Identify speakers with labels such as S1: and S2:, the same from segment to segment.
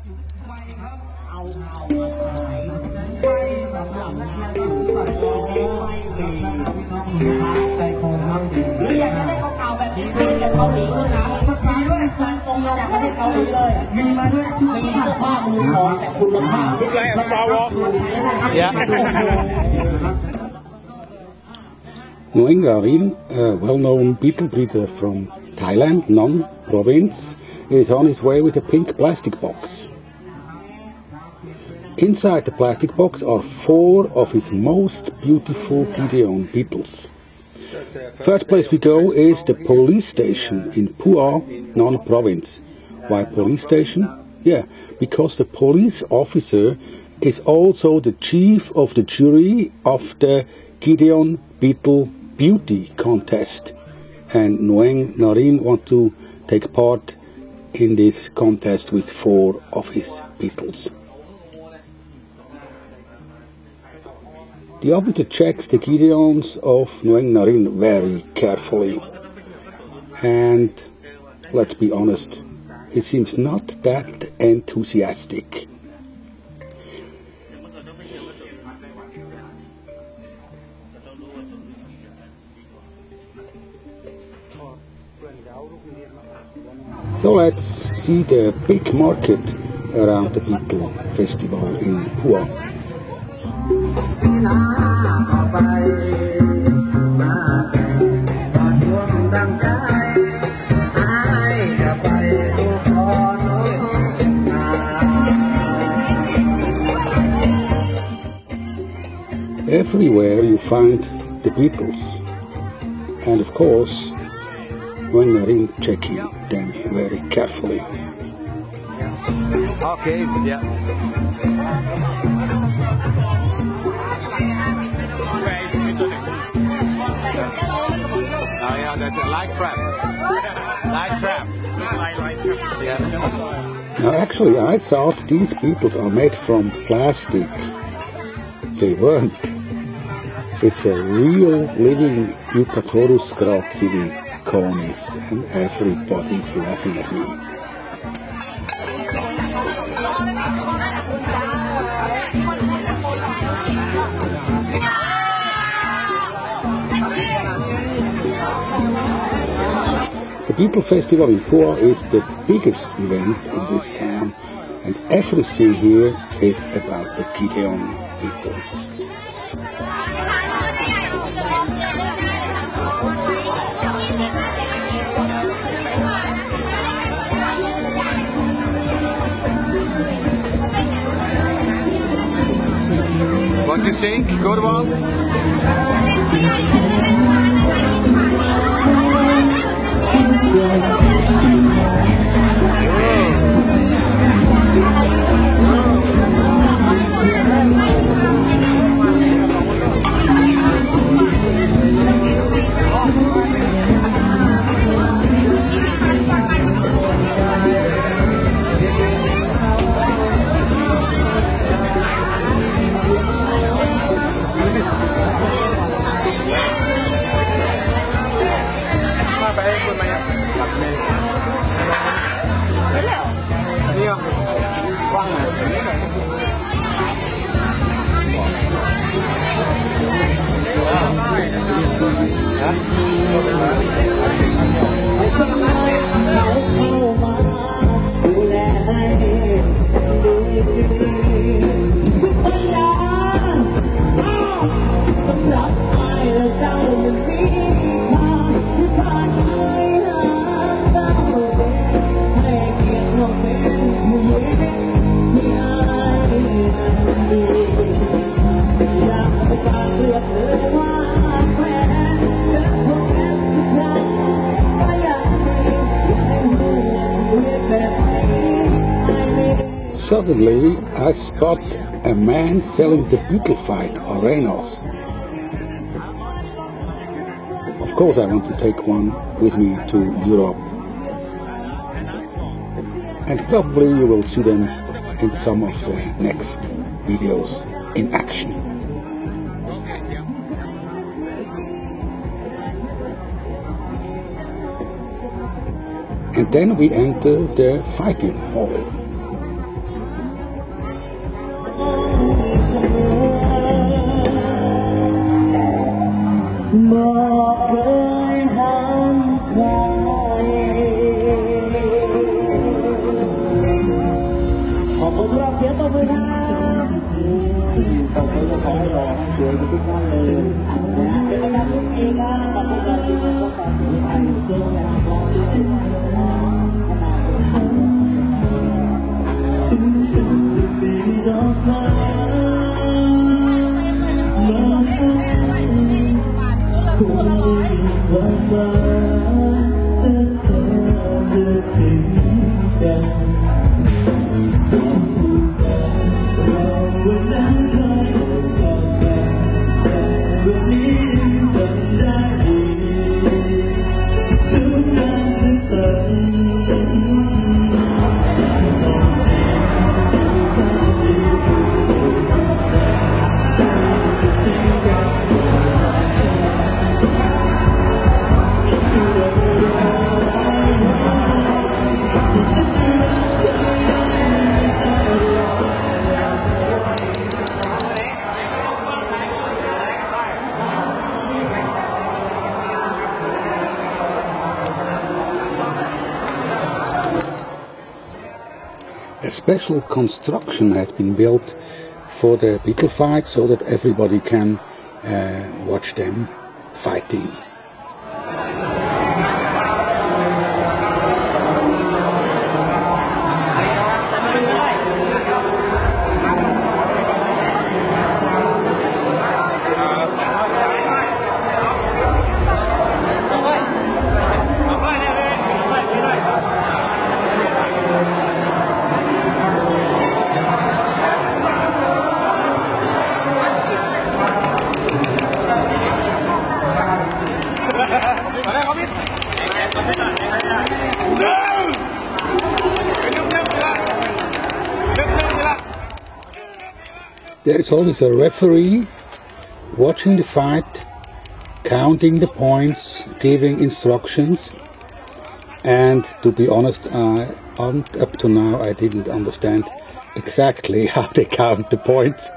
S1: Nueng Narin, a
S2: well-known beetle breeder from Thailand, Nan province, is on his way with a pink plastic box. Inside the plastic box are four of his most beautiful Gideon beetles. First place we go is the police station in Pua, Nan province. Why police station? Yeah, because the police officer is also the chief of the jury of the Gideon Beetle Beauty Contest. And Nueng Narin want to take part in this contest with four of his beetles. The officer checks the Gideons of Nueng Narin very carefully. And let's be honest, he seems not that enthusiastic. So let's see the big market around the Beetle Festival in Pua. Everywhere you find the beetles. And of course, when you're in checking them very carefully.
S1: Okay, yeah. Light trap. Light trap. Yeah.
S2: Now actually I thought these beetles are made from plastic. They weren't. It's a real living Eupatorus gracili conis and everybody's laughing at me. The Beetle Festival in Pua is the biggest event in this town, and everything here is about the Gideon Beetle.
S1: What do you think? Good?
S2: Suddenly, I spot a man selling the Fight arenas. Of course, I want to take one with me to Europe. And probably you will see them in some of the next videos in action. And then we enter the fighting Hall. a special construction has been built for the beetle fight so that everybody can uh, watch them fighting. there is always a referee watching the fight, counting the points, giving instructions. And to be honest, I, up to now I didn't understand exactly how they count the points.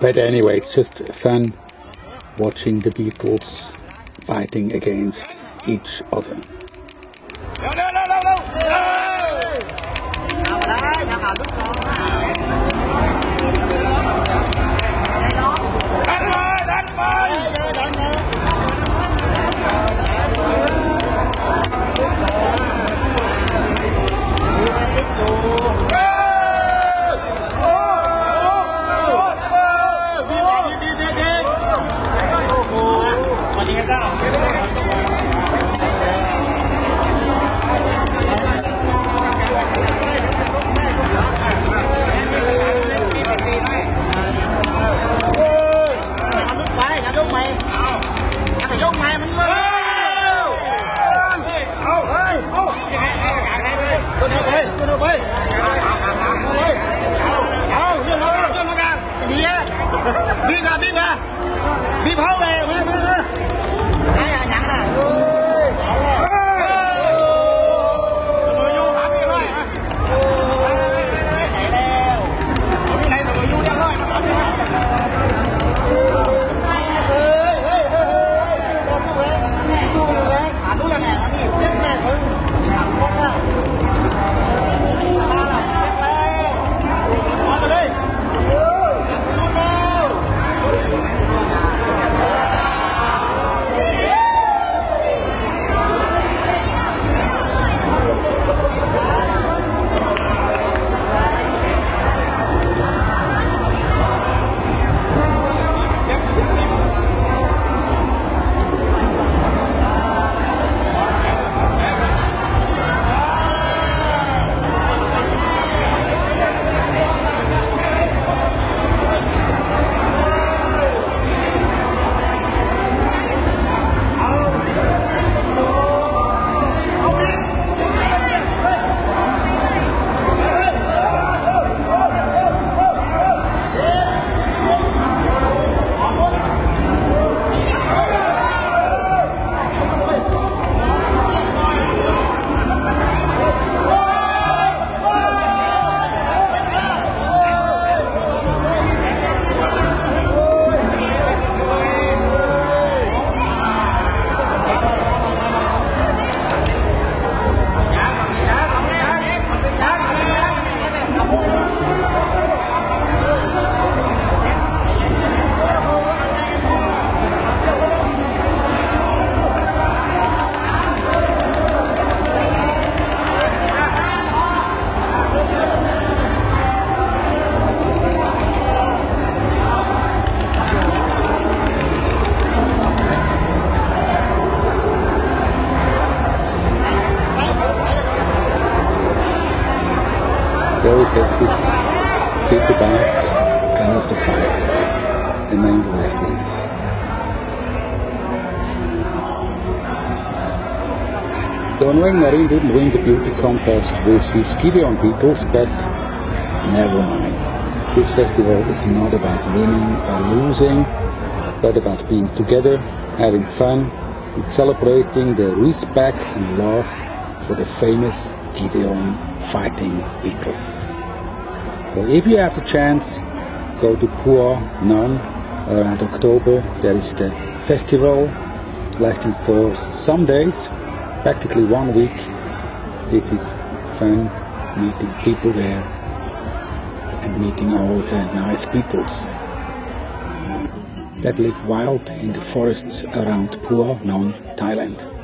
S2: But anyway, it's just fun watching the beetles fighting against each other.
S3: No, no, no, วิ่งมา
S2: วิ่งมาวิ่งเข้าไป
S1: มามามาไหนอะหนังอะ
S2: the left wings. The didn't win the beauty contest with his Gideon beetles, but never mind. This festival is not about winning or losing, but about being together, having fun, and celebrating the respect and love for the famous Gideon fighting beetles. So if you have the chance, go to Pua Nan around October. There is the festival lasting for some days, practically one week. This is fun meeting people there and meeting all the nice beetles that live wild in the forests around Pua Nan, Thailand.